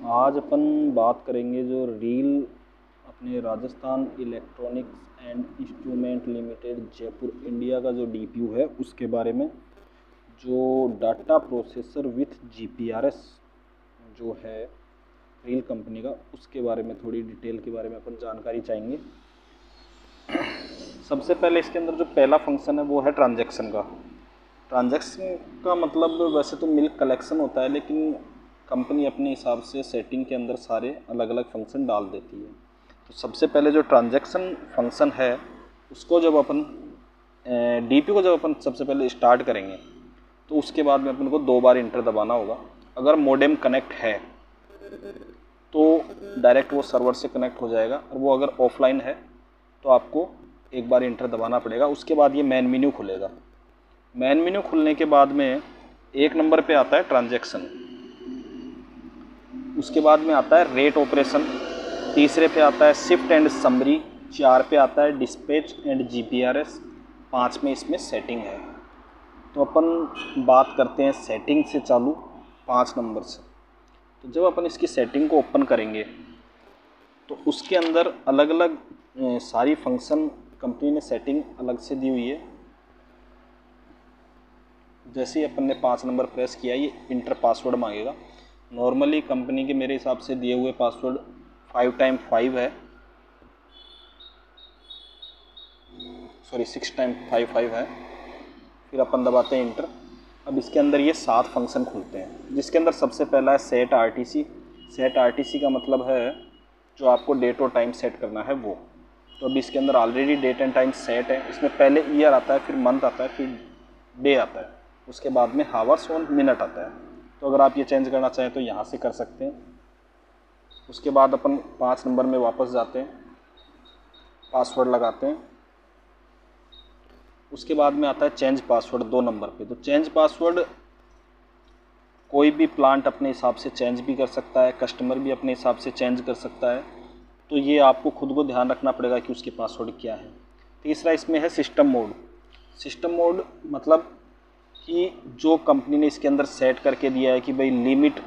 आज अपन बात करेंगे जो रील अपने Rajasthan electronics and instrument limited Jaipur, India का जो डीपीयू है, उसके बारे में जो डाटा प्रोसेसर विथ जीपीआरएस जो है रील कंपनी का, उसके बारे में थोड़ी डिटेल के बारे में अपन जानकारी चाहेंगे। सबसे पहले इसके अंदर जो पहला फ़ंक्शन है, वो है ट्रांजैक्शन का। ट्रांजैक्शन का मतलब वैसे तो मिल्क कलेक्शन होता है, लेकिन कंपनी अपने हिसाब से सेटिंग के अंदर सारे अलग अलग फ़ंक्शन डाल देती है। तो सबसे पहले जो ट्रांजैक्शन फ़ंक्शन है, उसको जब अपन डीपी को जब अपन सबसे पहले स्टार्ट करेंगे तो उसके बाद में अपन को दो बार इंटर दबाना होगा। अगर मोडेम कनेक्ट है तो डायरेक्ट वो सर्वर से कनेक्ट हो जाएगा। और वो अगर ऑफलाइन है तो आपको एक बार इंटर दबाना पड़ेगा। उसके बाद ये मैन मेन्यू खुलेगा। मैन मेन्यू खुलने के बाद में एक नंबर पे आता है ट्रांजैक्शन उसके बाद में आता है रेट ऑपरेशन तीसरे पे आता है शिफ्ट एंड समरी चार पे आता है डिस्पैच एंड जीपीआरएस पाँच में इसमें सेटिंग है। तो अपन बात करते हैं सेटिंग से चालू पाँच नंबर से। तो जब अपन इसकी सेटिंग को ओपन करेंगे तो उसके अंदर अलग अलग सारी फ़ंक्शन कंपनी ने सेटिंग अलग से दी हुई है। जैसे ही अपन ने पाँच नंबर प्रेस किया, ये इंटर पासवर्ड मांगेगा। नॉर्मली कंपनी के मेरे हिसाब से दिए हुए पासवर्ड फाइव टाइम फाइव है। Sorry six time five five है। फिर अपन दबाते हैं इंटर अब इसके अंदर ये सात फ़ंक्शन खुलते हैं। जिसके अंदर सबसे पहला है set R T C set R T C का मतलब है जो आपको डेट और टाइम सेट करना है वो। तो अभी इसके अंदर already date and time set है। इसमें पहले ईयर आता है, फिर मंथ आता है, फिर डे आता है। उसके बाद में हावर्स और मिनट आता है। तो अगर आप ये चेंज करना चाहें तो यहाँ से कर सकते हैं। उसके बाद अपन पाँच नंबर में वापस जाते हैं। पासवर्ड लगाते हैं। उसके बाद में आता है चेंज पासवर्ड दो नंबर पे। तो चेंज पासवर्ड कोई भी प्लांट अपने हिसाब से चेंज भी कर सकता है कस्टमर भी अपने हिसाब से चेंज कर सकता है। तो ये आपको खुद को ध्यान रखना पड़ेगा कि उसके पासवर्ड क्या है। तीसरा इसमें है सिस्टम मोड सिस्टम मोड मतलब कि जो कंपनी ने इसके अंदर सेट करके दिया है कि भाई लिमिट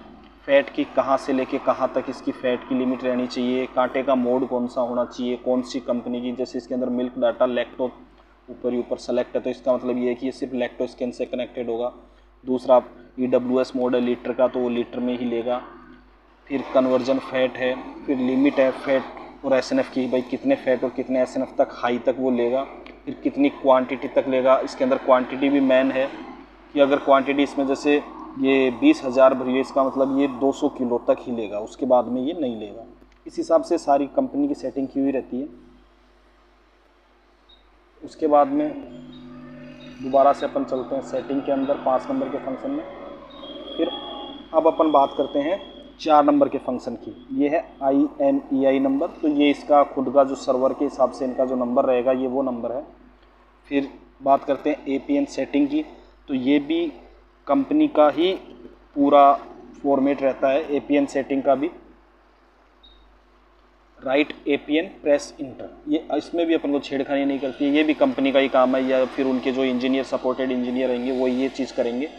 फ़ैट की कहाँ से लेके कहाँ तक इसकी फ़ैट की लिमिट रहनी चाहिए, कांटे का मोड कौन सा होना चाहिए, कौन सी कंपनी की, जैसे इसके अंदर मिल्क डाटा लैक्टो ऊपर ही ऊपर सेलेक्ट है तो इसका मतलब ये है कि ये सिर्फ़ लैक्टो स्कैन से कनेक्टेड होगा। दूसरा ई डब्ल्यू एस मोड है लीटर का तो वो लीटर में ही लेगा। फिर कन्वर्जन फैट है, फिर लिमिट है फैट और एस एन एफ़ की, भाई कितने फैट और कितने एस एन एफ़ तक हाई तक वो लेगा। फिर कितनी क्वांटिटी तक लेगा, इसके अंदर क्वांटिटी भी मैन है। कि अगर क्वांटिटी इसमें जैसे ये बीस हज़ार भरी है इसका मतलब ये 200 किलो तक ही लेगा, उसके बाद में ये नहीं लेगा। इस हिसाब से सारी कंपनी की सेटिंग की हुई रहती है। उसके बाद में दोबारा से अपन चलते हैं सेटिंग के अंदर, पाँच नंबर के फ़ंक्शन में। फिर अब अपन बात करते हैं चार नंबर के फ़ंक्शन की। ये है I M E I number तो ये इसका खुद का जो सर्वर के हिसाब से इनका जो नंबर रहेगा, ये वो नंबर है। फिर बात करते हैं ए पी एन सेटिंग की। तो ये भी कंपनी का ही पूरा फॉर्मेट रहता है ए पी एन सेटिंग का भी। Write A P N press enter ये, इसमें भी अपन को छेड़खानी नहीं करती है ये भी कंपनी का ही काम है, या फिर उनके जो इंजीनियर सपोर्टेड इंजीनियर रहेंगे, वो ये चीज़ करेंगे।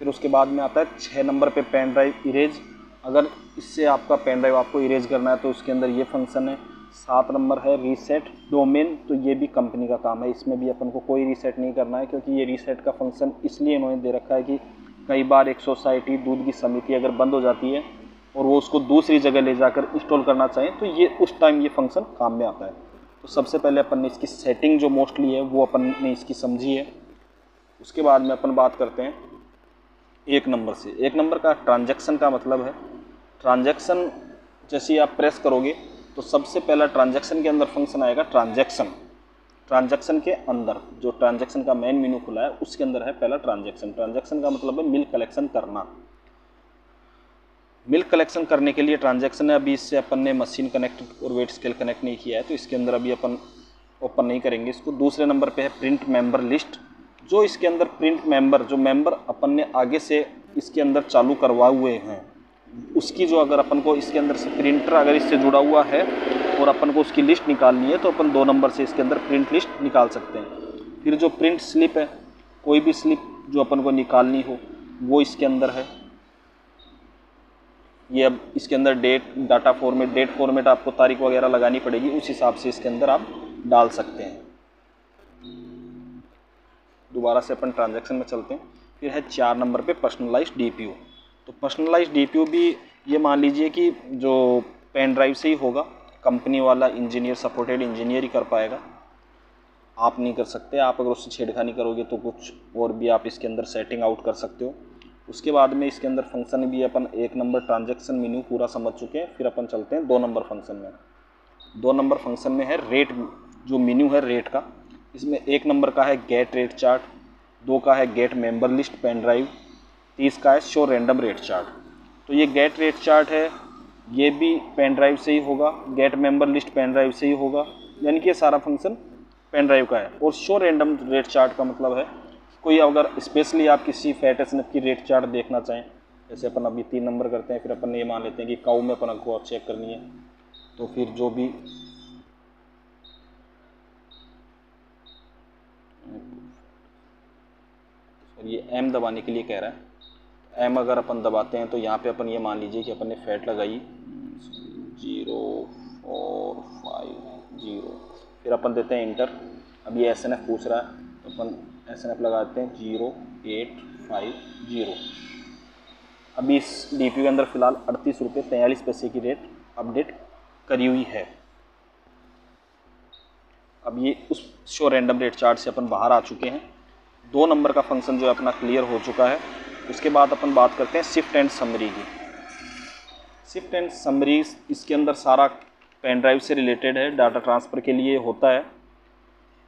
फिर उसके बाद में आता है छः नंबर पे पेन ड्राइव इरेज अगर इससे आपका पेन ड्राइव आपको इरेज करना है तो उसके अंदर ये फ़ंक्शन है। सात नंबर है रीसेट डोमेन तो ये भी कंपनी का काम है। इसमें भी अपन को कोई रीसेट नहीं करना है, क्योंकि ये रीसेट का फ़ंक्शन इसलिए इन्होंने दे रखा है कि कई बार एक सोसाइटी दूध की समिति अगर बंद हो जाती है और वो उसको दूसरी जगह ले जाकर इंस्टॉल करना चाहें तो ये उस टाइम ये फ़ंक्शन काम में आता है। तो सबसे पहले अपन ने इसकी सेटिंग जो मोस्टली है, वो अपन ने इसकी समझी है। उसके बाद में अपन बात करते हैं एक नंबर से। एक नंबर का ट्रांजैक्शन का मतलब है ट्रांजैक्शन जैसे आप प्रेस करोगे तो सबसे पहला ट्रांजैक्शन के अंदर फ़ंक्शन आएगा ट्रांजैक्शन ट्रांजैक्शन के अंदर, जो ट्रांजैक्शन का मेन मेनू खुला है, उसके अंदर है पहला ट्रांजैक्शन ट्रांजैक्शन का मतलब है मिल्क कलेक्शन करना. मिल्क कलेक्शन करने के लिए ट्रांजैक्शन है, अभी इससे अपन ने मशीन कनेक्ट और वेट स्केल कनेक्ट नहीं किया है तो इसके अंदर अभी अपन ओपन नहीं करेंगे इसको. दूसरे नंबर पे है प्रिंट मेंबर लिस्ट जो इसके अंदर प्रिंट मेंबर जो मेंबर अपन ने आगे से इसके अंदर चालू करवा हुए हैं उसकी जो अगर अपन को इसके अंदर से प्रिंटर अगर इससे जुड़ा हुआ है और अपन को उसकी लिस्ट निकालनी है तो अपन दो नंबर से इसके अंदर प्रिंट लिस्ट निकाल सकते हैं। फिर जो प्रिंट स्लिप है, कोई भी स्लिप जो अपन को निकालनी हो, वो इसके अंदर है। ये अब इसके अंदर date data format date format आपको तारीख वगैरह लगानी पड़ेगी, उस हिसाब से इसके अंदर आप डाल सकते हैं। दोबारा से अपन ट्रांजैक्शन में चलते हैं। फिर है चार नंबर पे पर्सनलाइज डीपीओ तो पर्सनलाइज डी भी ये मान लीजिए कि जो पेन ड्राइव से ही होगा कंपनी वाला इंजीनियर सपोर्टेड इंजीनियर ही कर पाएगा। आप नहीं कर सकते, आप अगर उससे छेड़खानी करोगे तो कुछ और भी आप इसके अंदर सेटिंग आउट कर सकते हो। उसके बाद में इसके अंदर फ़ंक्शन भी अपन एक नंबर ट्रांजेक्शन मेन्यू पूरा समझ चुके हैं, फिर अपन चलते हैं दो नंबर फ़ंक्शन में। दो नंबर फ़ंक्शन में है रेट जो मेन्यू है रेट का, इसमें एक नंबर का है गेट रेट चार्ट दो का है get member list pen drive तीस का है शो रैंडम रेट चार्ट तो ये गेट रेट चार्ट है, ये भी पेन ड्राइव से ही होगा get member list pen drive से ही होगा, यानी कि ये सारा फ़ंक्शन पेन ड्राइव का है. और शो रैंडम रेट चार्ट का मतलब है, कोई अगर स्पेशली आप किसी फैट एस की रेट चार्ट देखना चाहें, जैसे अपन अभी तीन नंबर करते हैं, फिर अपन ये मान लेते हैं कि काऊ में अपन को चेक करनी है तो फिर जो भी ये एम दबाने के लिए कह रहा है एम अगर अपन दबाते हैं तो यहाँ पे अपन ये मान लीजिए कि अपन ने फैट लगाई। ज़ीरो फोर फाइव ज़ीरो फिर अपन देते हैं इंटर ये एस एन एफ़ पूछ रहा है तो अपन एस एन एफ़ लगाते हैं ज़ीरो एट फाइव ज़ीरो अभी इस डी पी के अंदर फ़िलहाल अड़तीस रुपये तैंतालीस पैसे की रेट अपडेट करी हुई है। अब ये उस शो रैंडम रेट चार्ट से अपन बाहर आ चुके हैं। दो नंबर का फ़ंक्शन जो है अपना क्लियर हो चुका है। उसके बाद अपन बात करते हैं शिफ्ट एंड समरी की। शिफ्ट एंड समरी इसके अंदर सारा पेन ड्राइव से रिलेटेड है डाटा ट्रांसफ़र के लिए होता है।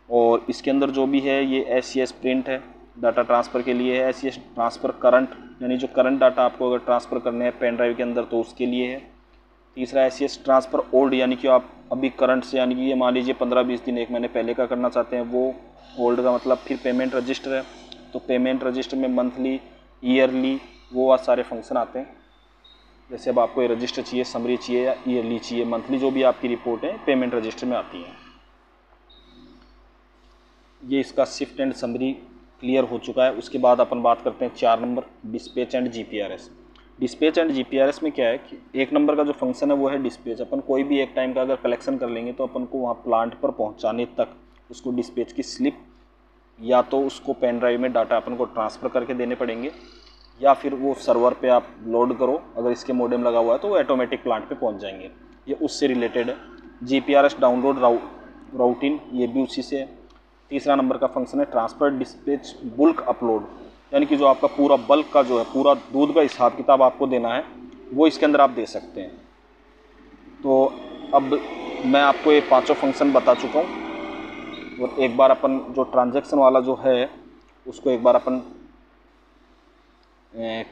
और इसके अंदर जो भी है, ये एस प्रिंट है डाटा ट्रांसफ़र के लिए है। एस ट्रांसफ़र करंट यानी जो करंट डाटा आपको अगर ट्रांसफ़र करने हैं पेन ड्राइव के अंदर तो उसके लिए है। तीसरा एस ट्रांसफ़र ओल्ड यानी कि आप अभी करंट से, यानी कि ये मान लीजिए पंद्रह बीस दिन एक महीने पहले का करना चाहते हैं, वो ओल्ड का मतलब फिर पेमेंट रजिस्टर है। तो पेमेंट रजिस्टर में मंथली ईयरली वो सारे फ़ंक्शन आते हैं। जैसे अब आपको रजिस्टर चाहिए समरी चाहिए या ईयरली चाहिए मंथली जो भी आपकी रिपोर्ट है पेमेंट रजिस्टर में आती हैं। ये इसका शिफ्ट एंड समरी क्लियर हो चुका है। उसके बाद अपन बात करते हैं चार number dispatch and GPRS dispatch and GPRS में क्या है कि एक नंबर का जो फ़ंक्शन है वो है डिस्पेच अपन कोई भी एक टाइम का अगर कलेक्शन कर लेंगे तो अपन को वहाँ प्लांट पर पहुँचाने तक उसको डिस्पेच की स्लिप या तो उसको पेन ड्राइव में डाटा अपन को ट्रांसफ़र करके देने पड़ेंगे, या फिर वो सर्वर पे आप लोड करो, अगर इसके मोडेम लगा हुआ है तो वो ऑटोमेटिक प्लांट पे पहुँच जाएँगे। ये उससे रिलेटेड है। G P R S download routine ये भी उसी से है। तीसरा नंबर का फ़ंक्शन है ट्रांसफ़र डिस्पेच बुल्क अपलोड यानी कि जो आपका पूरा बल्क का जो है, पूरा दूध का हिसाब किताब आपको देना है, वो इसके अंदर आप दे सकते हैं। तो अब मैं आपको ये पाँचों फ़ंक्शन बता चुका हूँ। और एक बार अपन जो ट्रांजैक्शन वाला जो है, उसको एक बार अपन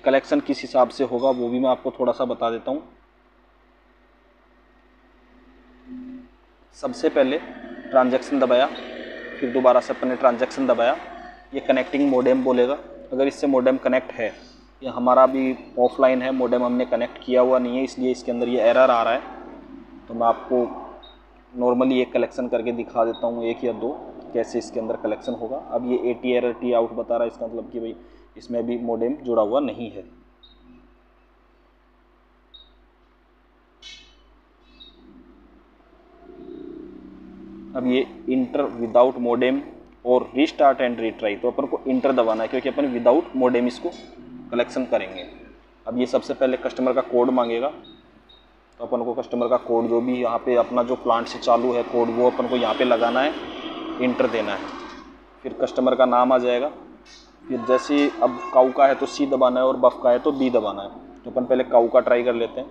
कलेक्शन किस हिसाब से होगा, वो भी मैं आपको थोड़ा सा बता देता हूँ। सबसे पहले ट्रांजैक्शन दबाया, फिर दोबारा से अपन ने ट्रांजैक्शन दबाया। ये कनेक्टिंग मोडेम बोलेगा। अगर इससे मोडेम कनेक्ट है, ये हमारा भी ऑफलाइन है मोडेम हमने कनेक्ट किया हुआ नहीं है, इसलिए इसके अंदर ये एरर आ रहा है। तो मैं आपको नॉर्मली एक कलेक्शन करके दिखा देता हूँ, एक या दो, कैसे इसके अंदर कलेक्शन होगा। अब ये A T R T out बता रहा है, इसका मतलब कि भाई इसमें अभी मोडेम जुड़ा हुआ नहीं है। अब ये इंटर विदाउट मोडेम और रीस्टार्ट एंड रीट्राई तो अपन को इंटर दबाना है, क्योंकि अपन विदाउट मोडेम इसको कलेक्शन करेंगे। अब ये सबसे पहले कस्टमर का कोड मांगेगा। तो अपन को कस्टमर का कोड जो भी यहाँ पे अपना जो प्लांट से चालू है कोड वो अपन को यहाँ पे लगाना है इंटर देना है। फिर कस्टमर का नाम आ जाएगा। फिर जैसे अब काऊ का है तो सी दबाना है और बफ का है तो बी दबाना है। तो अपन पहले काऊ का ट्राई कर लेते हैं।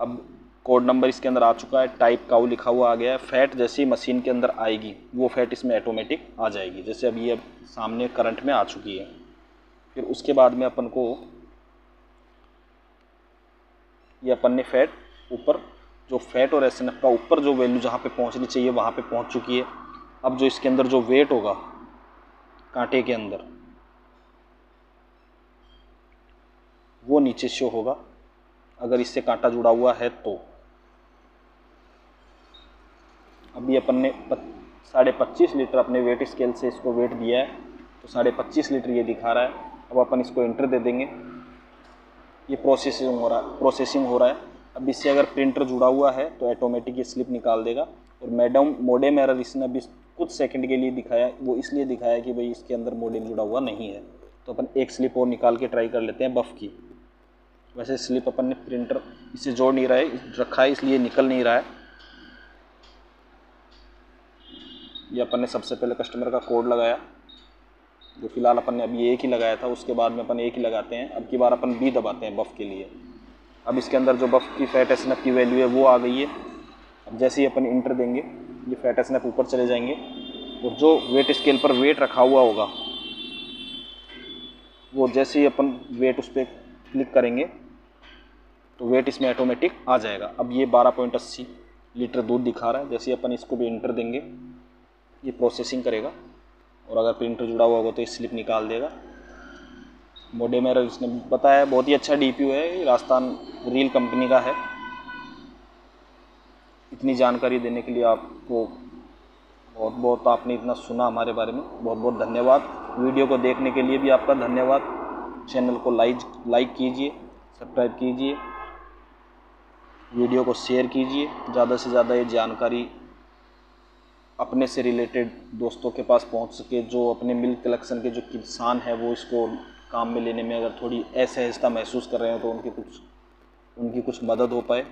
अब कोड नंबर इसके अंदर आ चुका है टाइप काऊ लिखा हुआ आ गया है। फैट जैसे मशीन के अंदर आएगी, वो फैट इसमें ऑटोमेटिक आ जाएगी। जैसे अब ये सामने करंट में आ चुकी है। फिर उसके बाद में अपन को ये अपन ने फैट ऊपर, जो फैट और एस का ऊपर जो वैल्यू जहाँ पे पहुँचनी चाहिए, वहाँ पे पहुँच चुकी है। अब जो इसके अंदर जो वेट होगा, कांटे के अंदर, वो नीचे शो होगा। अगर इससे कांटा जुड़ा हुआ है तो। अभी अपन ने साढ़े पच्चीस लीटर अपने वेट स्केल से इसको वेट दिया है। तो साढ़े पच्चीस लीटर ये दिखा रहा है। अब अपन इसको इंटर दे देंगे। ये प्रोसेसिंग हो रहा है प्रोसेसिंग हो रहा है। अब इससे अगर प्रिंटर जुड़ा हुआ है तो ऑटोमेटिक ये स्लिप निकाल देगा। और मैडम मोडेम एरर इसने अभी कुछ सेकंड के लिए दिखाया, वो इसलिए दिखाया कि भाई इसके अंदर मोडेम जुड़ा हुआ नहीं है। तो अपन एक स्लिप और निकाल के ट्राई कर लेते हैं बफ़ की। वैसे स्लिप अपन ने प्रिंटर इसे जोड़ नहीं रहा है, रखा है, इसलिए निकल नहीं रहा है। ये अपन ने सबसे पहले कस्टमर का कोड लगाया, जो फ़िलहाल अपन ने अभी एक ही लगाया था, उसके बाद में अपन एक ही लगाते हैं। अब की बार अपन बी दबाते हैं बफ़ के लिए। अब इसके अंदर जो बफ़ की फैट एसनप की वैल्यू है, वो आ गई है। अब जैसे ही अपन इंटर देंगे, ये फैट एसनप ऊपर चले जाएँगे और जो वेट स्केल पर वेट रखा हुआ होगा, वो जैसे ही अपन वेट उस पर क्लिक करेंगे तो वेट इसमें ऑटोमेटिक आ जाएगा। अब ये बारह पॉइंट अस्सी लीटर दूध दिखा रहा है। जैसे अपन इसको भी इंटर देंगे, ये प्रोसेसिंग करेगा और अगर प्रिंटर जुड़ा हुआ होगा तो ये स्लिप निकाल देगा। मोडे मेरा इसने बताया, बहुत ही अच्छा डी है राजस्थान रील कंपनी का है। इतनी जानकारी देने के लिए आपको बहुत बहुत आपने इतना सुना हमारे बारे में। बहुत बहुत धन्यवाद। वीडियो को देखने के लिए भी आपका धन्यवाद। चैनल को लाइक लाइक कीजिए, सब्सक्राइब कीजिए, वीडियो को शेयर कीजिए। ज़्यादा से ज़्यादा ये जानकारी अपने से रिलेटेड दोस्तों के पास पहुँच सके, जो अपने मिल्क कलेक्शन के जो किसान हैं, वो इसको काम में लेने में अगर थोड़ी असहजता महसूस कर रहे हो तो उनकी कुछ उनकी कुछ मदद हो पाए।